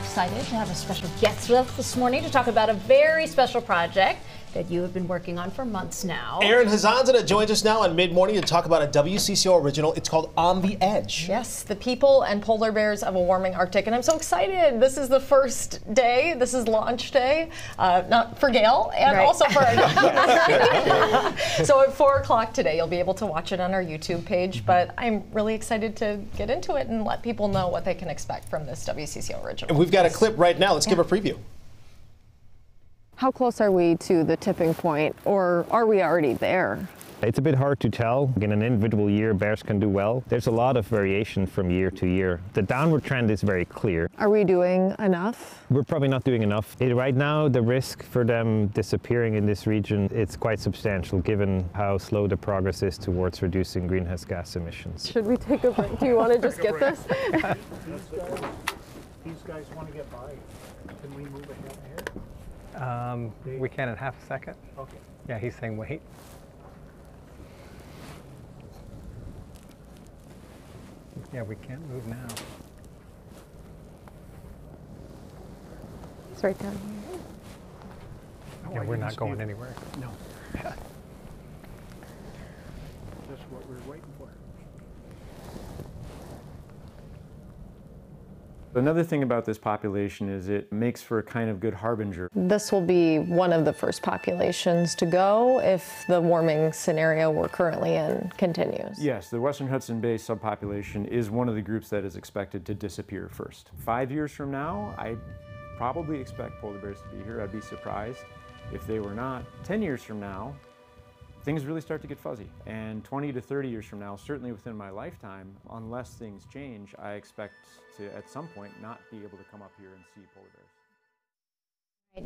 excited to have a special guest with us this morning to talk about a very special project that you have been working on for months now. Erin Hassanzadeh joins us now on Mid Morning to talk about a WCCO original. It's called On the Edge. Yes, the people and polar bears of a warming Arctic. And I'm so excited. This is the first day. This is launch day, uh, not for Gail, and Right. also for our So at 4 o'clock today, you'll be able to watch it on our YouTube page. But I'm really excited to get into it and let people know what they can expect from this WCCO original. And we've got a clip right now. Let's give a preview. How close are we to the tipping point, or are we already there? It's a bit hard to tell. In an individual year, bears can do well. There's a lot of variation from year to year. The downward trend is very clear. Are we doing enough? We're probably not doing enough. Eh, Right now, the risk for them disappearing in this region, it's quite substantial given how slow the progress is towards reducing greenhouse gas emissions. Should we take a break? Do you want to just get this? These guys want to get by. Can we move ahead here? Um, we can in half a second. Okay. Yeah, he's saying wait. Yeah, we can't move now. It's right down here. Oh, Yeah, I we're didn't going it. anywhere. No. That's what we're waiting for. Another thing about this population is it makes for a kind of good harbinger. This will be one of the first populations to go if the warming scenario we're currently in continues. Yes, the Western Hudson Bay subpopulation is one of the groups that is expected to disappear first. Five years from now, I probably expect polar bears to be here. I'd be surprised if they were not. Ten years from now, things really start to get fuzzy. And 20 to 30 years from now, certainly within my lifetime, unless things change, I expect to at some point not be able to come up here and see polar bears.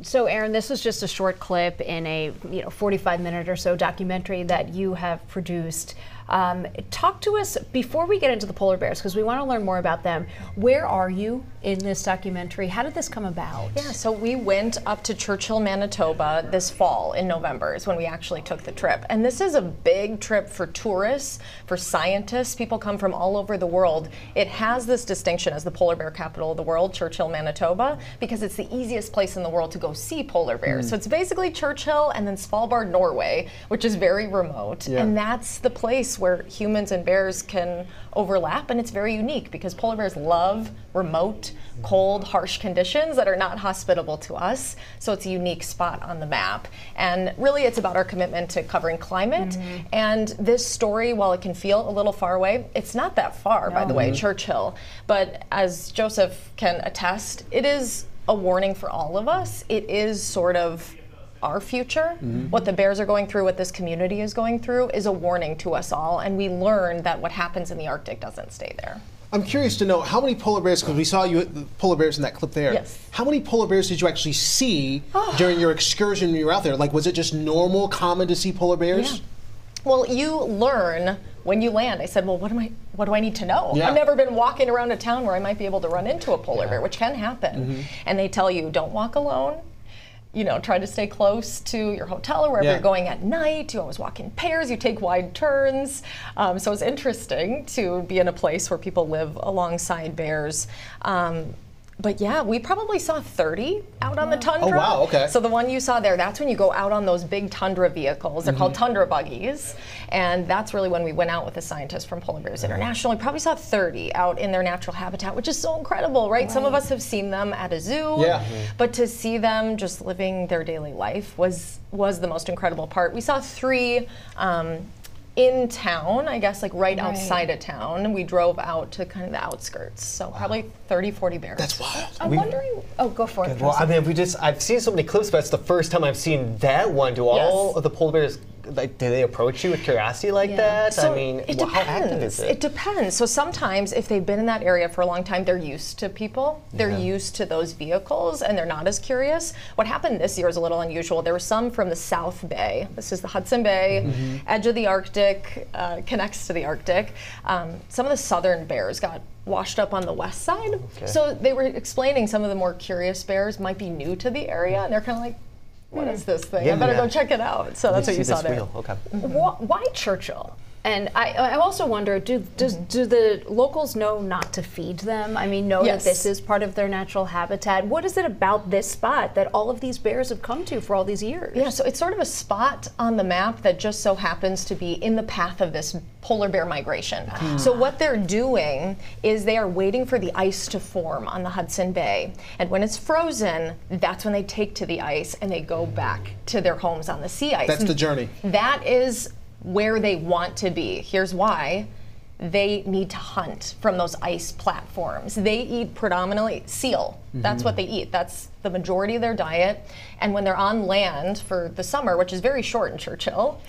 So, Erin, this is just a short clip in a you know 45 minute or so documentary that you have produced. Um, talk to us before we get into the polar bears because we want to learn more about them. Where are you in this documentary? How did this come about? Yeah, so we went up to Churchill, Manitoba this fall in November is when we actually took the trip. And this is a big trip for tourists, for scientists. People come from all over the world. It has this distinction as the polar bear capital of the world, Churchill, Manitoba, because it's the easiest place in the world to go see polar bears. Hmm. So it's basically Churchill and then Svalbard, Norway, which is very remote. And that's the place where humans and bears can overlap. And it's very unique because polar bears love remote, cold, harsh conditions that are not hospitable to us. So it's a unique spot on the map. And really, it's about our commitment to covering climate. Mm-hmm. And this story, while it can feel a little far away, it's not that far, by the way, mm-hmm. Churchill. But as Joseph can attest, it is a warning for all of us. It is sort of our future. Mm-hmm. What the bears are going through, what this community is going through, is a warning to us all. And we learn that what happens in the Arctic doesn't stay there. I'm curious to know how many polar bears, because we saw you polar bears in that clip there. Yes. How many polar bears did you actually see ah. during your excursion when you were out there? Like, was it just normal, common to see polar bears? Yeah. Well, you learn when you land. I said, "Well, what am I? What do I need to know? Yeah. I've never been walking around a town where I might be able to run into a polar bear, which can happen." And they tell you, "Don't walk alone." You know, try to stay close to your hotel or wherever Yeah. you're going at night. You always walk in pairs. You take wide turns. Um, so it's interesting to be in a place where people live alongside bears. Um, but yeah, we probably saw 30 out on the tundra. Oh, wow, okay. So the one you saw there, that's when you go out on those big tundra vehicles. They're called Mm-hmm. tundra buggies. And that's really when we went out with the scientists from Polar Bears International. We probably saw 30 out in their natural habitat, which is so incredible, right? Some of us have seen them at a zoo. Yeah. But to see them just living their daily life was was the most incredible part. We saw three um, in town, I guess, like right, outside of town. We drove out to kind of the outskirts. So probably 30, 40 bears. That's wild. I'm wondering. Oh, go for it. Well, I mean, we just I've seen so many clips, but it's the first time I've seen that one. Do all Yes. of the polar bears like do they approach you with curiosity like that? So I mean, it well, how active depends. is it? It depends. So sometimes, if they've been in that area for a long time, they're used to people. They're used to those vehicles, and they're not as curious. What happened this year is a little unusual. There were some from the South Bay. This is the Hudson Bay, Mm-hmm. edge of the Arctic, uh, connects to the Arctic. Um, some of the southern bears got washed up on the west side. So they were explaining some of the more curious bears might be new to the area, and they're kind of like. What is this thing? I better Yeah. go check it out. So that's what you saw there. wheel. Okay. Wh- Why Churchill? And I, I also wonder, do does, mm-hmm. do the locals know not to feed them? I mean, know Yes. that this is part of their natural habitat. What is it about this spot that all of these bears have come to for all these years? Yeah, so it's sort of a spot on the map that just so happens to be in the path of this polar bear migration. Ah. So what they're doing is they are waiting for the ice to form on the Hudson Bay. And when it's frozen, that's when they take to the ice and they go back to their homes on the sea ice. That's the journey. That is where they want to be. Here's why. They need to hunt from those ice platforms. They eat predominantly seal. That's what they eat. That's the majority of their diet. And when they're on land for the summer, which is very short in Churchill,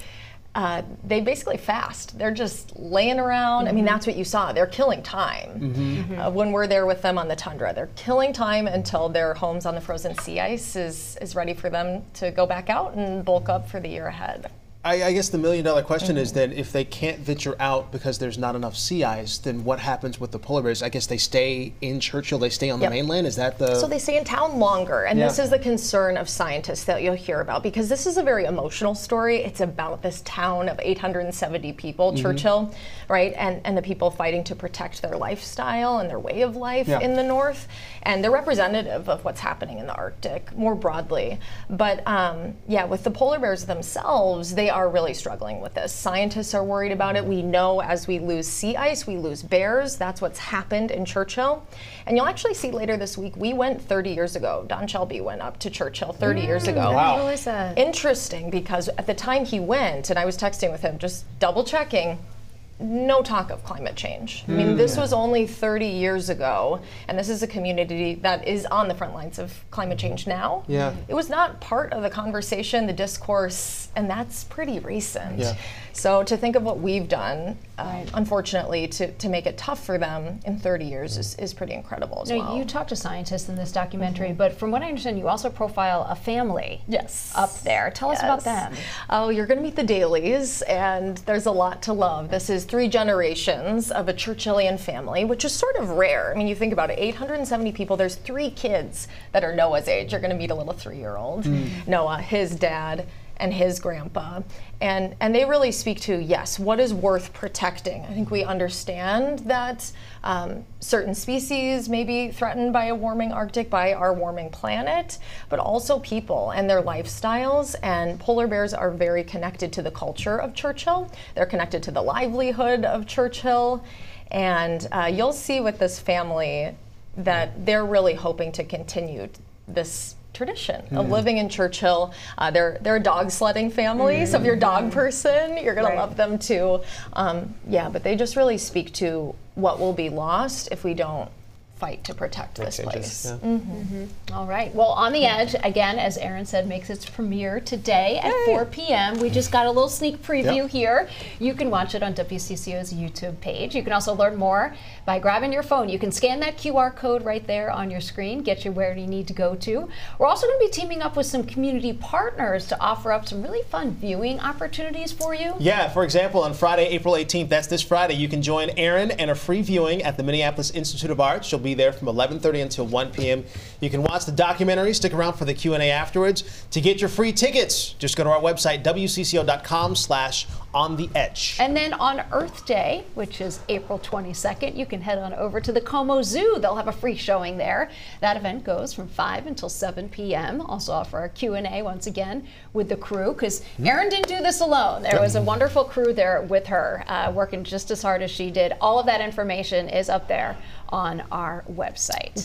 uh, they basically fast. They're just laying around. I mean, that's what you saw. They're killing time uh, when we're there with them on the tundra. They're killing time until their homes on the frozen sea ice is, is ready for them to go back out and bulk up for the year ahead. I, I guess the million dollar question is then if they can't venture out because there's not enough sea ice, then what happens with the polar bears? I guess they stay in Churchill, they stay on the Yep. mainland. Is that the. So they stay in town longer, and this is the concern of scientists that you'll hear about because this is a very emotional story. It's about this town of 870 people, Mm-hmm. Churchill, right, and and the people fighting to protect their lifestyle and their way of life Yeah. in the north, and they're representative of what's happening in the Arctic more broadly. But um, yeah, with the polar bears themselves, they are really struggling with this. Scientists are worried about it. We know as we lose sea ice, we lose bears. That's what's happened in Churchill. And you'll actually see later this week, we went 30 years ago. Don Shelby went up to Churchill 30 years mm, ago. I didn't realize that. Interesting because at the time he went, and I was texting with him, just double checking, no talk of climate change. I mean, this was only 30 years ago, and this is a community that is on the front lines of climate change now. Yeah. It was not part of the conversation, the discourse, and that's pretty recent. Yeah. So to think of what we've done, um, unfortunately, to, to make it tough for them in 30 years is, is pretty incredible as Now, well. you talk to scientists in this documentary, but from what I understand, you also profile a family Yes. up there. Tell us about Yes. them. Oh, you're going to meet the Daleys, and there's a lot to love. This is three generations of a Churchillian family, which is sort of rare. I mean, you think about it 870 people, there's three kids that are Noah's age. You're going to meet a little three year old, mm. Noah, his dad. And his grandpa, and and they really speak to yes, what is worth protecting. I think we understand that um, certain species may be threatened by a warming Arctic, by our warming planet, but also people and their lifestyles. And polar bears are very connected to the culture of Churchill. They're connected to the livelihood of Churchill. And uh, you'll see with this family that they're really hoping to continue this tradition of living in Churchill. Uh, they're they're a dog sledding family, so if you're a dog person, you're gonna Right. love them too. Um, yeah, but they just really speak to what will be lost if we don't fight to protect this changes, place. yeah. Mm-hmm. Mm-hmm. All right. Well, On the Edge, again, as Erin said, makes its premiere today at 4 p.m. We just got a little sneak preview Yep. here. You can watch it on WCCO's YouTube page. You can also learn more by grabbing your phone. You can scan that QR code right there on your screen, get you where you need to go to. We're also going to be teaming up with some community partners to offer up some really fun viewing opportunities for you. Yeah, for example, on Friday, April 18th, that's this Friday, you can join Erin and a free viewing at the Minneapolis Institute of Arts. She'll be there from 11:30 until 1 p.m. You can watch the documentary, stick around for the Q&A afterwards. To get your free tickets, just go to our website wcco.com/slash on the edge. And then on Earth Day, which is April 22nd, you can head on over to the Como Zoo. They'll have a free showing there. That event goes from 5 until 7 p.m. Also offer a Q&A once again with the crew because Erin didn't do this alone. There was a wonderful crew there with her uh, working just as hard as she did. All of that information is up there on our website.